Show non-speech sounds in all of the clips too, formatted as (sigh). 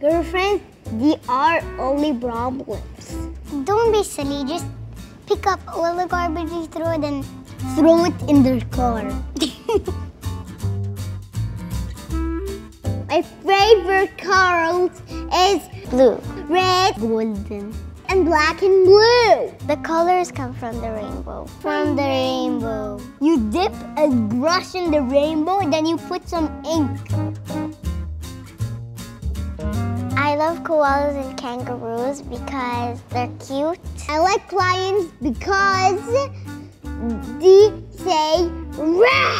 Girlfriend, they are only problems. Don't be silly. Just pick up all the garbage you throw it and Throw it in their car. (laughs) My favorite colors is blue. red, golden, and black and blue. The colors come from the rainbow. From the rainbow. You dip a brush in the rainbow, and then you put some ink. Love koalas and kangaroos because they're cute. I like lions because they say "Rawr."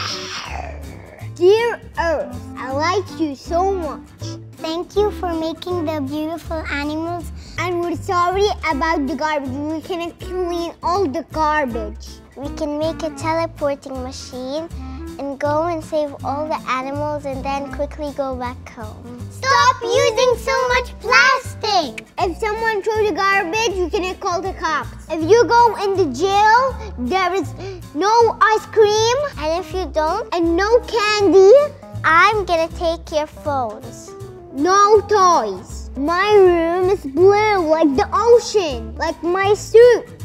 Dear Earth, I like you so much. Thank you for making the beautiful animals. And we're sorry about the garbage. We can clean all the garbage. We can make a teleporting machine and go and save all the animals and then quickly go back home. Stop using so someone throws the garbage, you can call the cops. If you go in the jail, there is no ice cream And if you don't, and no candy, I'm gonna take your phones. no toys. My room is blue like the ocean, like my suit.